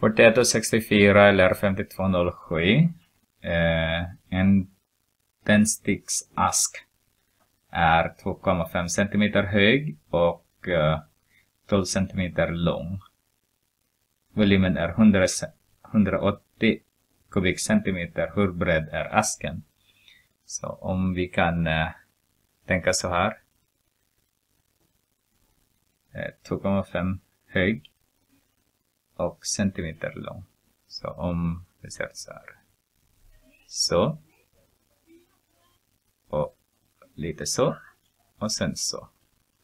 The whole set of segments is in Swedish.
4164 eller 5207. Eh, en tändsticksask är 2,5 cm hög och eh, 12 cm lång. Volymen är 100, 180 kubikcentimeter. Hur bred är asken? Så om vi kan eh, tänka så här. Eh, 2,5 hög och centimeter lång. Så om vi ser så här. Så. Och lite så. Och sen så.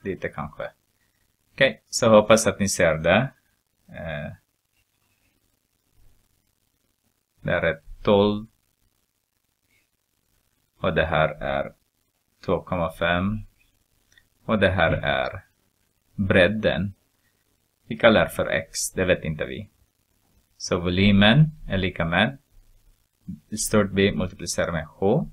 Lite kanske. Okej, okay, så hoppas att ni ser det. Eh, där är 12. Och det här är 2,5. Och det här är bredden. Vi kallar för x, det vet inte vi. Så volymen är lika med stort B multiplicerat med H.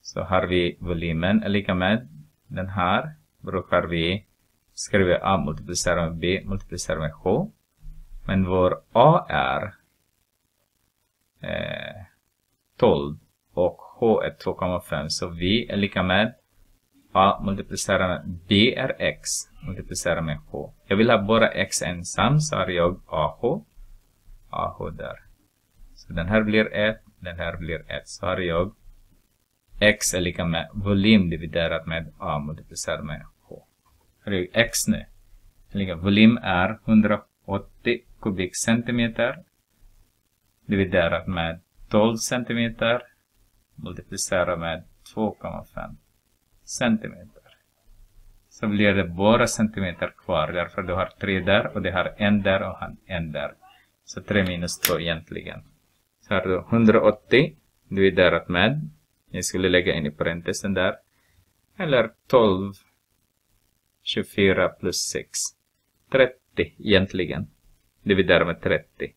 Så har vi volymen är lika med den här. Brukar vi skriva A multiplicerat med B multiplicerat med H. Men vår A är eh, 12 och H är 2,5. Så vi är lika med A multiplicerar med B är X multiplicerar med H. Jag vill ha bara X ensam så har jag AH. AH där. Så den här blir 1, den här blir 1. Så har jag X är lika med volym dividerat med A multiplicerat med H. Har jag X nu. Lika volym är 180 kubikcentimeter dividerat med 12 centimeter multiplicerat med 2,5 centimeter. Så blir det bara centimeter kvar därför du har tre där och det har en där och en där. Så 3 minus 2 egentligen. Så har du 180 dividerat med, jag skulle lägga in i parentesen där, eller 12 24 plus 6. 30 egentligen. Dividerat med 30.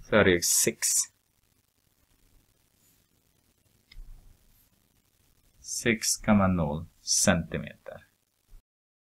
Så har jag 6. 6,0 centimeter.